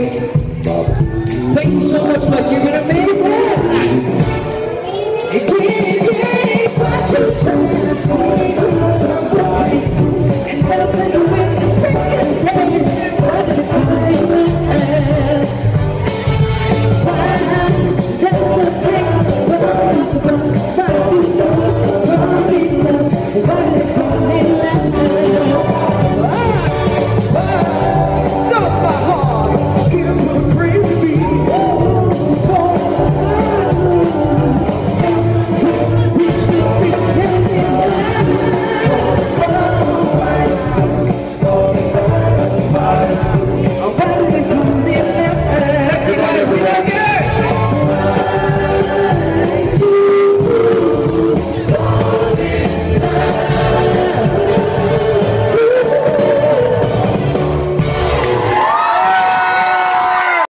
Thank you so much, bud. You've been amazing. Again.